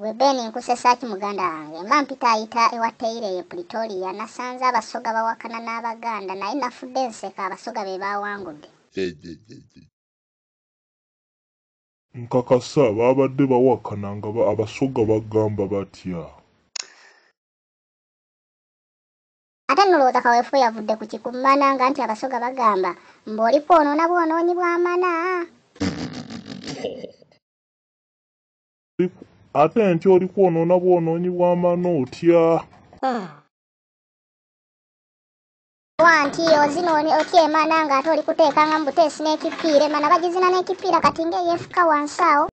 gwe beni nkusesaki muganda wange. Mba mpita ayita ewa teireyo pretoria nasanze abasoga bawakana n'abaganda naye nafudde enseka abasoga be bawangudde. Nkakasa baabadde bawakana nga ba- abasoga bagamba batya? Ate nolowooza kaweefu yavudde ku kikummananga nti abasoga bagamba mb'oli kwonoona bwonoonyi bw'amana ate nti oli kwonoona bwonoonyi bw'amana otya wa nti ozinooni otya emana ng'ate oli kuteekanga mu buteesi n'ekipiira emana bagizina n'ekipiira kati ng'eyeefuka wansi awo